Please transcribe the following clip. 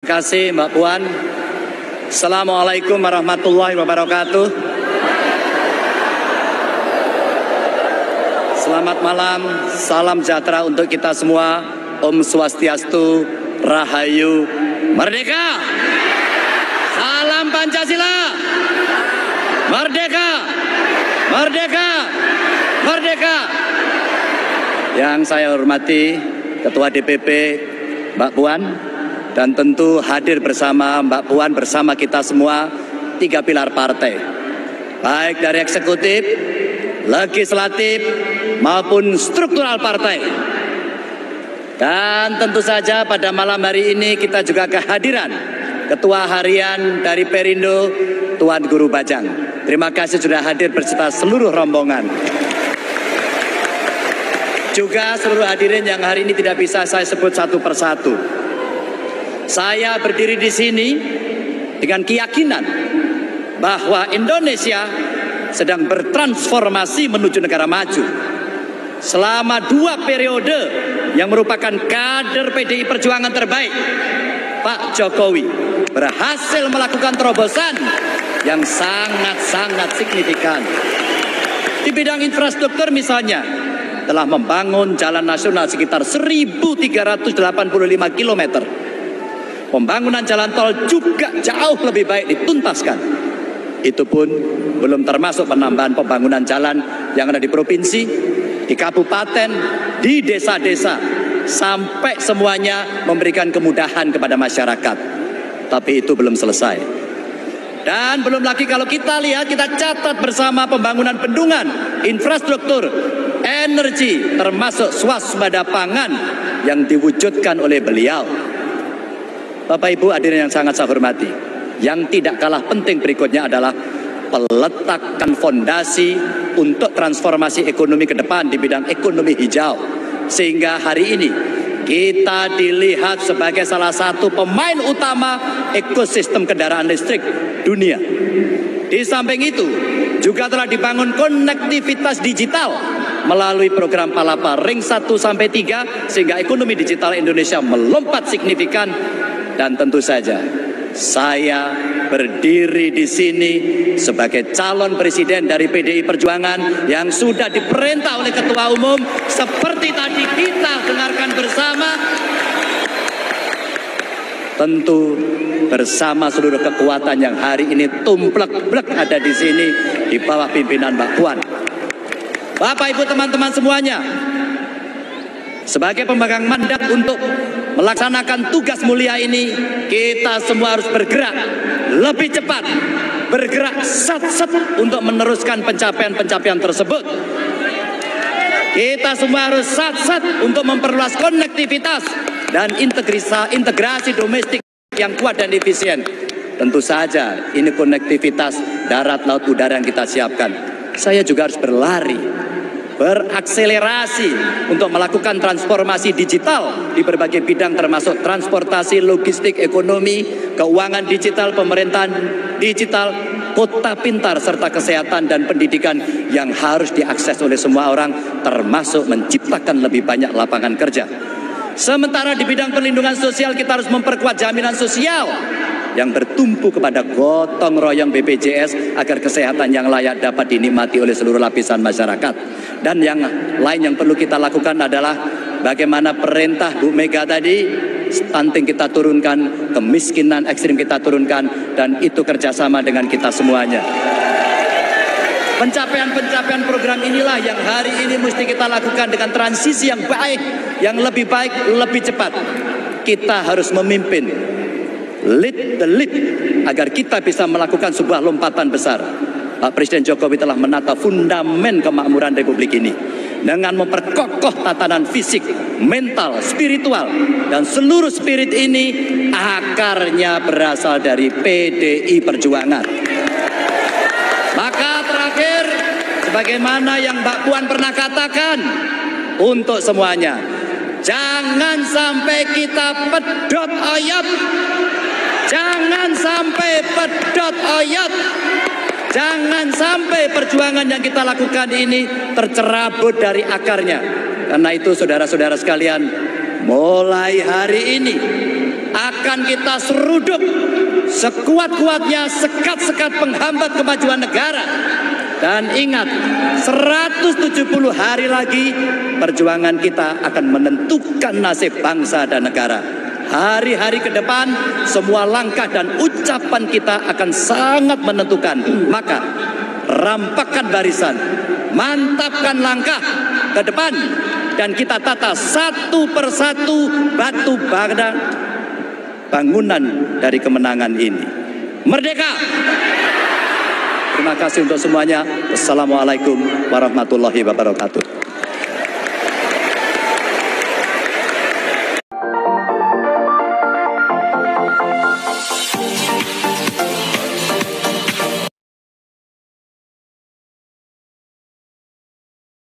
Terima kasih Mbak Puan. Assalamualaikum warahmatullahi wabarakatuh. Selamat malam, salam sejahtera untuk kita semua. Om Swastiastu, Rahayu, Merdeka. Salam Pancasila. Merdeka. Merdeka. Merdeka. Yang saya hormati Ketua DPP Mbak Puan, dan tentu hadir bersama Mbak Puan bersama kita semua tiga pilar partai. Baik dari eksekutif, legislatif maupun struktural partai. Dan tentu saja pada malam hari ini kita juga kehadiran Ketua Harian dari Perindo Tuan Guru Bajang. Terima kasih sudah hadir beserta seluruh rombongan. Juga seluruh hadirin yang hari ini tidak bisa saya sebut satu persatu saya berdiri di sini dengan keyakinan bahwa Indonesia sedang bertransformasi menuju negara maju. Selama dua periode yang merupakan kader PDI Perjuangan terbaik, Pak Jokowi berhasil melakukan terobosan yang sangat-sangat signifikan. Di bidang infrastruktur misalnya, telah membangun jalan nasional sekitar 1385 kilometer Pembangunan jalan tol juga jauh lebih baik dituntaskan. Itu pun belum termasuk penambahan pembangunan jalan yang ada di provinsi, di kabupaten, di desa-desa, sampai semuanya memberikan kemudahan kepada masyarakat. Tapi itu belum selesai. Dan belum lagi kalau kita lihat, kita catat bersama pembangunan bendungan, infrastruktur, energi, termasuk swasembada pangan yang diwujudkan oleh beliau. Bapak Ibu hadirin yang sangat saya hormati. Yang tidak kalah penting berikutnya adalah peletakan fondasi untuk transformasi ekonomi ke depan di bidang ekonomi hijau. Sehingga hari ini kita dilihat sebagai salah satu pemain utama ekosistem kendaraan listrik dunia. Di samping itu, juga telah dibangun konektivitas digital melalui program Palapa Ring 1 sampai 3 sehingga ekonomi digital Indonesia melompat signifikan dan tentu saja saya berdiri di sini sebagai calon presiden dari PDI Perjuangan yang sudah diperintah oleh Ketua Umum seperti tadi kita dengarkan bersama tentu bersama seluruh kekuatan yang hari ini tumplek-blek ada di sini di bawah pimpinan Mbak Puan. Bapak Ibu teman-teman semuanya, sebagai pemegang mandat untuk melaksanakan tugas mulia ini, kita semua harus bergerak lebih cepat, bergerak sat-sat untuk meneruskan pencapaian-pencapaian tersebut. Kita semua harus sat-sat untuk memperluas konektivitas dan integrasi, integrasi domestik yang kuat dan efisien. Tentu saja ini konektivitas darat, laut, udara yang kita siapkan. Saya juga harus berlari berakselerasi untuk melakukan transformasi digital di berbagai bidang termasuk transportasi, logistik, ekonomi, keuangan digital, pemerintahan digital, kota pintar serta kesehatan dan pendidikan yang harus diakses oleh semua orang termasuk menciptakan lebih banyak lapangan kerja. Sementara di bidang perlindungan sosial kita harus memperkuat jaminan sosial yang bertumpu kepada gotong royong BPJS agar kesehatan yang layak dapat dinikmati oleh seluruh lapisan masyarakat. Dan yang lain yang perlu kita lakukan adalah bagaimana perintah Bu Mega tadi stunting kita turunkan, kemiskinan ekstrim kita turunkan, dan itu kerjasama dengan kita semuanya. Pencapaian-pencapaian program inilah yang hari ini mesti kita lakukan dengan transisi yang baik, yang lebih baik, lebih cepat. Kita harus memimpin lead the lead agar kita bisa melakukan sebuah lompatan besar. Pak Presiden Jokowi telah menata fundamen kemakmuran Republik ini dengan memperkokoh tatanan fisik, mental, spiritual dan seluruh spirit ini akarnya berasal dari PDI Perjuangan. Maka terakhir sebagaimana yang Mbak Puan pernah katakan untuk semuanya jangan sampai kita pedot ayat Jangan sampai pedot oyot. Jangan sampai perjuangan yang kita lakukan ini tercerabut dari akarnya. Karena itu saudara-saudara sekalian, mulai hari ini akan kita seruduk sekuat-kuatnya sekat-sekat penghambat kemajuan negara. Dan ingat, 170 hari lagi perjuangan kita akan menentukan nasib bangsa dan negara. Hari-hari ke depan, semua langkah dan ucapan kita akan sangat menentukan. Maka, rampakkan barisan, mantapkan langkah ke depan, dan kita tata satu persatu batu bara bangunan dari kemenangan ini. Merdeka! Terima kasih untuk semuanya. Assalamualaikum warahmatullahi wabarakatuh.